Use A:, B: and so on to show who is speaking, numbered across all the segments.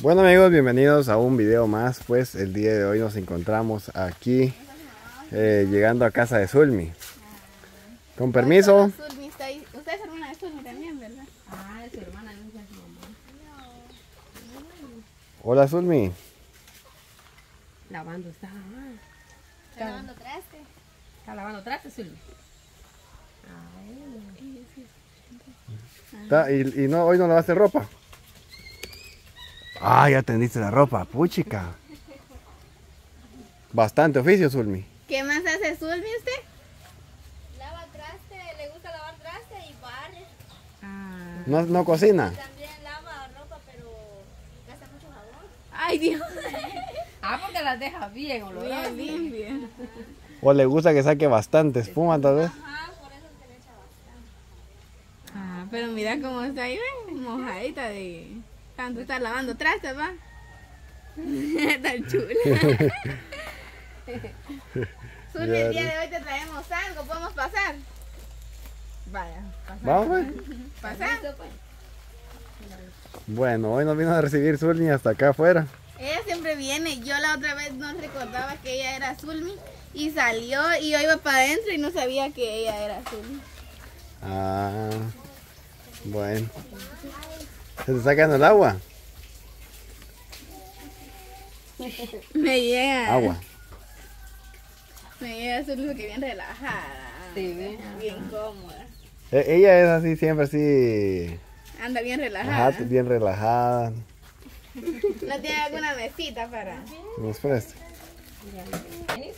A: Bueno amigos, bienvenidos a un video más. Pues el día de hoy nos encontramos aquí, eh, llegando a casa de Zulmi. Con permiso.
B: Zulmi está ahí. Usted es hermana de Zulmi también, ¿verdad?
C: Ah, es su hermana, no es su mamá.
A: Hola Zulmi.
C: Lavando está. ah,
B: Está lavando traste.
C: Está lavando trastes, Zulmi. Ay,
A: Ta- ¿Y, y no, hoy no lavaste ropa? Ah, ya tendiste la ropa, puchica. Bastante oficio, Zulmi.
B: ¿Qué más hace Zulmi usted? Lava traste, le gusta lavar traste y barre.
C: ah,
A: No, no cocina.
B: También lava ropa, pero gasta mucho jabón.
C: Ay, Dios. ah, porque las deja bien olorosas.
B: Bien, bien, bien.
A: O le gusta que saque bastante espuma, tal vez.
B: Ajá, por eso es que le echa bastante.
D: Ah, pero mira cómo está ahí, ven, mojadita de tanto estar lavando trastes, va. Tan chula.
B: Zulmi, el día de hoy te traemos algo. ¿Podemos pasar?
D: Vaya, pasa.
A: Vamos, pues.
D: Pasa.
A: Bueno, hoy nos vino a recibir Zulmi hasta acá afuera.
B: Ella siempre viene. Yo la otra vez no recordaba que ella era Zulmi. Y salió y yo iba para adentro y no sabía que ella era Zulmi.
A: Ah, bueno. ¿Se te está quedando el agua?
D: Me llega.
A: Agua.
D: Me llega Zulmi que bien relajada.
C: Sí.
D: Bien cómoda.
A: E- ella es así, siempre así.
D: Anda bien
A: Ajá,
D: relajada.
A: bien relajada.
D: ¿No tiene alguna mesita para?
A: Nos presta.
C: Bienvenido.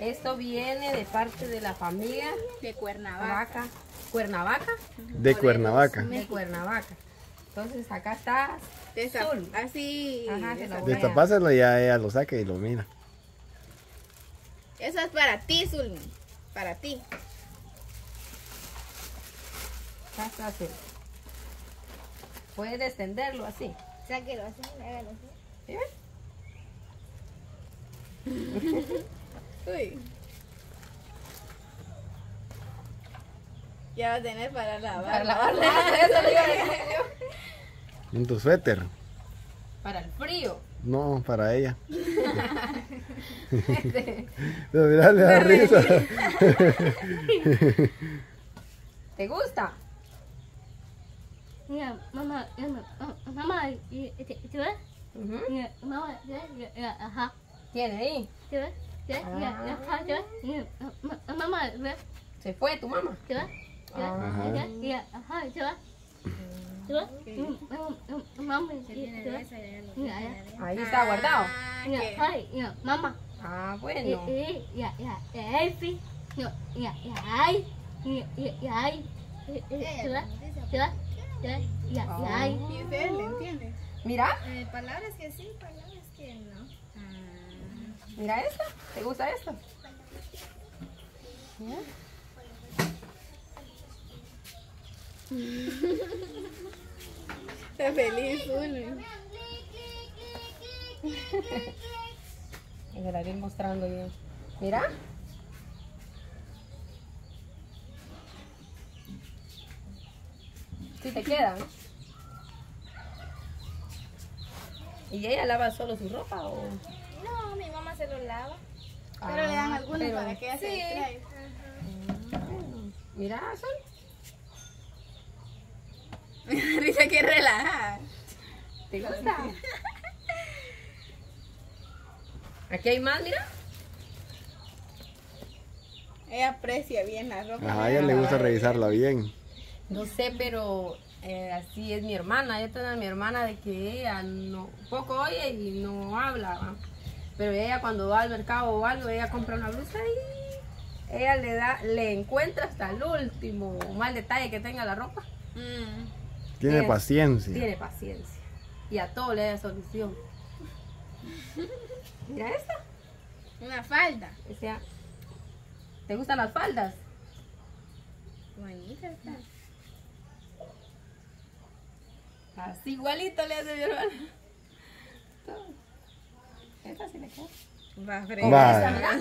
C: Esto viene de parte de la familia
D: De Cuernavaca.
C: Vaca, Cuernavaca,
A: De Cuernavaca.
C: de Cuernavaca. Entonces acá está
D: Desa-
C: Zul.
D: Así.
C: Ajá,
A: Destapáselo y ya ella lo saca y lo mira.
D: Eso es para ti, Zulmi. Para ti.
C: Acá está azul. Puedes extenderlo así.
B: Sáquelo así, hágalo así.
C: ¿Sí ves?
D: Uy. Ya va a tener para lavar.
C: Para lavarlo. Eso
A: En tu suéter.
C: Para el frío.
A: No, para ella. Pero mira, le da risa.
C: ¿Te gusta?
E: Mira, mamá,
C: Tiene ahí. Se fue tu mamá.
E: ¿te ves? Ya,
A: Ajá.
E: ya, ya, ajá, ¿te ves? ¿Te ves? Mm, mm, mm, Mamá, ¿te ves?
C: Ahí está guardado.
D: Ah,
E: mamá,
C: Ah, bueno.
E: y- ya, ya, ya, ay, sí, ya, ya, ya, ay, ya, ya, ya, ay, eh, eh, ¿te ves? ¿Te ves? ¿Te ves? Ya, ya, ay.
D: ¿Y ustedes le entienden?
C: Mira,
B: Eh, palabras que sí, palabras que no.
C: mira esto. ¿Te gusta esto? Mira.
D: Está feliz.
C: Y se la voy mostrando bien. Mira. Sí te quedan. ¿Y ella lava solo su ropa o...?
B: No, mi mamá se lo lava.
D: Pero le dan
C: Ah,
D: algunos
C: pero-
D: para que ella se
B: Sí.
D: distraiga.
C: Mira, Sol.
D: Dice que relajada.
C: ¿Te gusta? Aquí hay más, mira.
D: Ella aprecia bien la ropa.
A: Ajá, a ella le gusta revisarla bien.
C: No sé, pero eh, así es mi hermana. Yo tengo a mi hermana de que ella no poco oye y no habla. ¿va? Pero ella cuando va al mercado o algo, ella compra una blusa y ella le da, le encuentra hasta el último mal detalle que tenga la ropa.
D: Mm.
A: Tiene paciencia.
C: Tiene paciencia. Y a todo le da solución. Mira esta.
D: Una falda.
C: O sea, ¿te gustan las faldas?
D: Bonita está.
C: Así igualito le hace mi hermana. Esta sí le queda.
D: Va,
C: mira.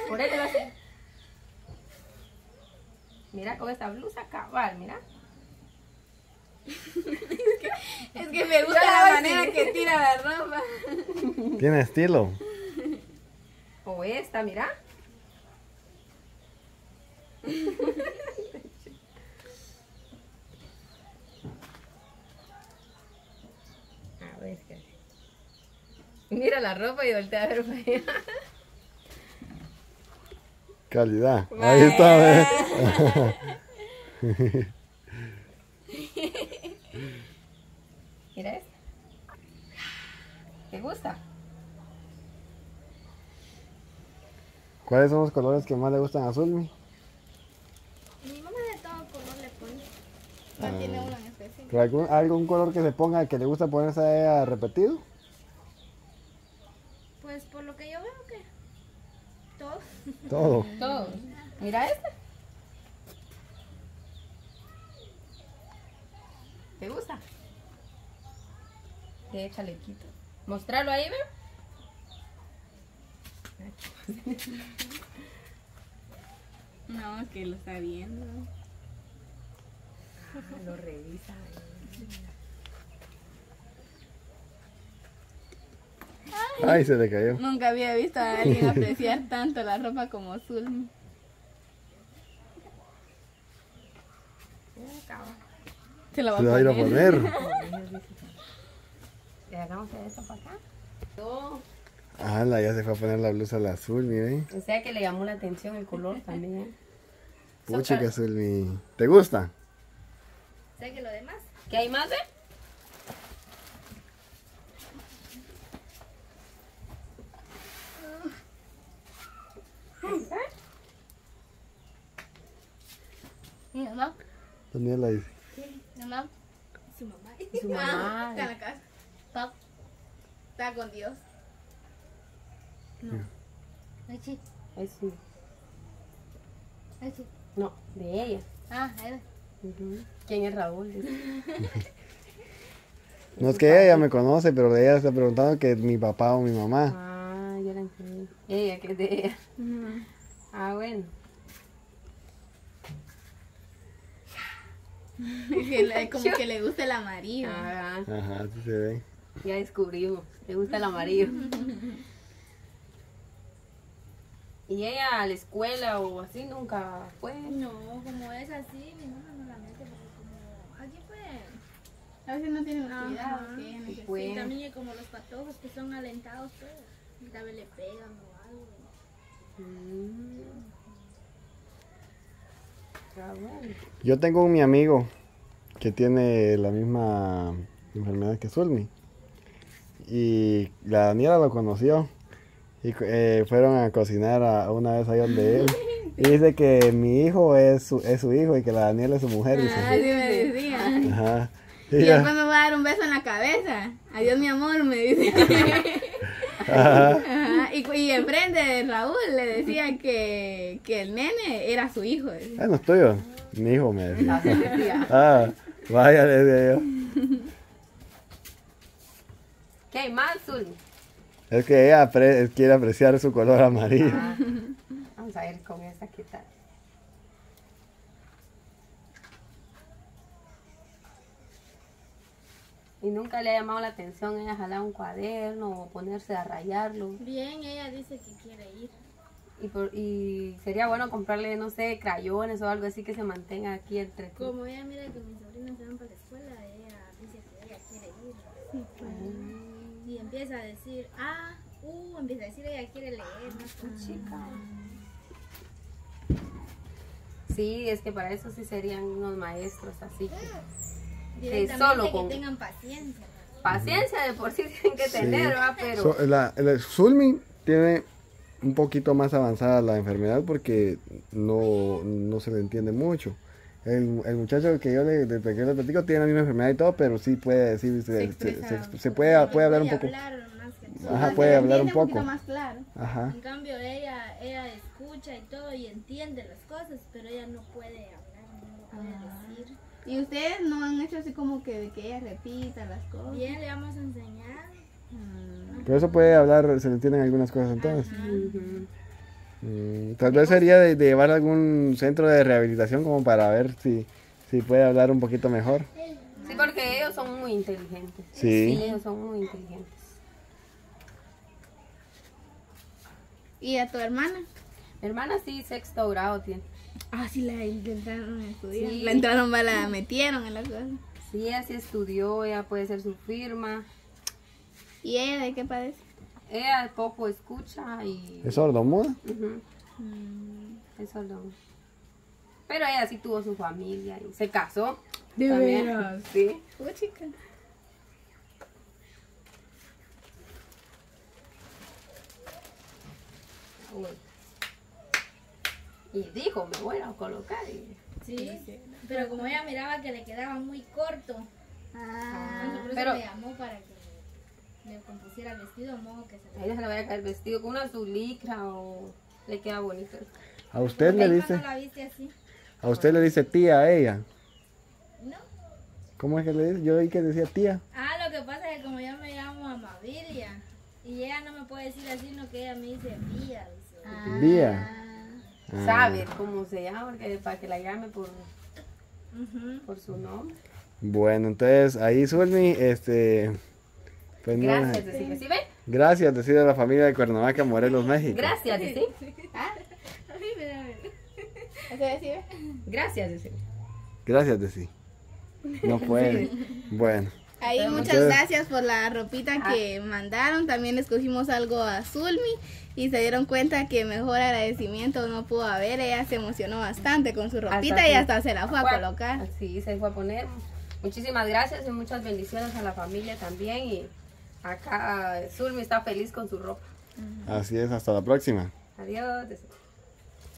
C: Por eso así. Mira con esta blusa cabal, mira.
D: Es que me gusta
C: la
D: manera que tira la ropa.
A: Tiene estilo.
C: O esta, mira. A ver, ¿qué? Mira la ropa y voltea a ver para allá.
A: Calidad. Ahí está, ¿ves?
C: Mira esta. ¿Te gusta?
A: ¿Cuáles son los colores que más le gustan a Zulmi?
E: Mi mamá de todo color le pone.
B: No tiene uno en específico.
A: ¿Pero algún, algún color que se ponga que le gusta ponerse a ella repetido?
E: Pues por lo que yo veo que todo.
A: Todo.
C: Todos. Mira esta. ¿Te gusta? De chalequito. Mostrarlo ahí, ¿ve?
D: No, que lo está viendo.
C: Lo revisa.
A: Ay, se le cayó.
D: Nunca había visto a alguien apreciar tanto la ropa como Zulmi. Se la va
A: Se le va a ir a
D: poner.
A: poner.
C: Le hagamos esto para acá. No.
A: Ala, ya se fue a poner la blusa la Zulmi, ¿eh?
C: O sea que le llamó la atención el color también.
A: Pucha que Zulmi. ¿Te gusta?
E: Sé que lo demás.
C: ¿Qué hay más, ve?
E: Mi mamá.
A: Daniela dice.
E: Mi mamá.
B: Su mamá.
C: Su mamá.
B: Está en la casa. Está con Dios.
E: Leche.
C: Es su-
E: Leche.
C: No, de ella.
E: Ah, ahí va.
C: Ujú. ¿Quién es Raúl?
A: No es que ella ya me conoce, pero ella está preguntando que es mi papá o mi mamá.
C: Ah, ya la entendí. Ella, que es de ella. Ah, bueno.
D: Como que le gusta el amarillo.
C: Ah,
A: Ajá, así se ve.
C: ya descubrimos. Le gusta el amarillo. ¿Y ella a la escuela o así nunca fue?
E: No, como es así, mi mamá no la mete porque como aquí fue.
B: A veces no tiene
E: Ajá.
B: cuidado que.
C: Y
E: también como los patojos que son alentados todos. Tal vez le pegan o algo.
C: Mm. Ah.
A: Yo tengo un mi amigo que tiene la misma enfermedad que Zulmi. Y la Daniela lo conoció. Y eh, fueron a cocinar a, una vez ahí donde él. Y dice que mi hijo es su, es su hijo y que la Daniela es su mujer. dice.
D: Así me decía.
A: Ajá. Y
D: Y me va a dar un beso en la cabeza. Adiós, mi amor, me dice.
A: Ajá.
D: Ajá, Y, y enfrente de Raúl le decía que, que el nene era su hijo.
A: Ah, no es tuyo. Mi hijo me decía.
C: Así decía.
A: Ah, vaya, le decía yo.
C: ¿Qué más, Zul?
A: Es que ella apre- quiere apreciar su color amarillo.
C: Ah, vamos a ver con esta qué tal. Y nunca le ha llamado la atención ella jalar un cuaderno o ponerse a rayarlo.
E: Bien, ella dice que quiere ir.
C: Y, por- y sería bueno comprarle, no sé, crayones o algo así que se mantenga aquí entre
E: Como ella mira que mis sobrinos se van para la escuela, ella dice que ella quiere ir. Y empieza a decir, ah, uh, empieza a decir ella quiere leer más con chica.
C: Sí, es que para eso sí serían unos maestros, así que
E: Directamente
C: solo
E: que
C: con-
E: tengan paciencia.
C: paciencia de por sí tienen que tener, ¿va? Pero
A: So- la, la Zulmi tiene un poquito más avanzada la enfermedad porque no, no se le entiende mucho. El, el muchacho que yo le, de pequeño platico tiene la misma enfermedad y todo, pero sí puede decir, se, se-
B: expresa
A: se- se puede, puede hablar un poco.
E: hablar más que todo.
A: Ajá,
B: Se
A: puede hablar un poco.
B: más claro.
A: Ajá.
E: En cambio, ella, ella escucha y todo y entiende las cosas, pero ella no puede hablar, no puede decir.
B: Y ustedes no han hecho así como que, de que ella repita las cosas.
E: Bien, le vamos a enseñar.
A: Por eso puede hablar, se le entienden algunas cosas entonces.
C: Ujú.
A: Mm, tal vez sería de, de llevar a algún centro de rehabilitación como para ver si, si puede hablar un poquito mejor.
C: Sí, porque ellos son muy inteligentes.
A: Sí.
C: ellos son muy inteligentes.
D: ¿Y a tu hermana?
C: Mi hermana sí, sexto grado tiene.
D: Ah, sí, la intentaron estudiar.
C: Sí.
D: La entraron, la metieron en la cosa.
C: Sí, ella sí estudió, ella puede ser su firma.
D: ¿Y ella de qué padece?
C: Ella poco escucha y...
A: ¿Es sordomuda?
C: Ujú. Eso no. Pero ella sí tuvo su familia y se casó.
D: ¿De
C: también.
D: veras?
C: Sí.
D: Oh, chica.
C: Uy. Y dijo, me voy a colocar. y-
E: Sí, pero como ella miraba que le quedaba muy corto,
D: Ah,
C: pero-
E: me llamó para que el vestido, que se
C: A ella se le vaya a caer el vestido con una azul licra o le queda bonito.
A: A usted le dice,
E: no la viste así?
A: a usted le dice tía a ella.
E: No.
A: ¿Cómo es que le dice? Yo oí que decía tía.
E: Ah, lo que pasa es que como yo me llamo Amabilia y ella no me puede decir así, sino que ella me dice Vía.
A: Vía. Ah.
C: Sabe cómo se llama, porque para que la llame por, por su nombre.
A: Bueno, entonces ahí Zulmi, este, pues no,
C: Gracias, decirle. ¿Sí ven?
A: gracias decir a la familia de Cuernavaca, Morelos, México.
C: Gracias, decir.
D: ¿Eso decía?
C: Gracias, decir.
A: Gracias decir. No puede. Bueno,
D: Ahí
C: Pero
D: muchas gracias por la ropita que mandaron. También escogimos algo a Zulmi y se dieron cuenta que mejor agradecimiento no pudo haber. Ella se emocionó bastante con su ropita
C: Hasta
D: y hasta se la fue a colocar.
C: Sí, se fue a poner. Muchísimas gracias y muchas bendiciones a la familia también. Y acá Zulmi está feliz con su ropa.
A: así es, hasta la próxima.
C: Adiós.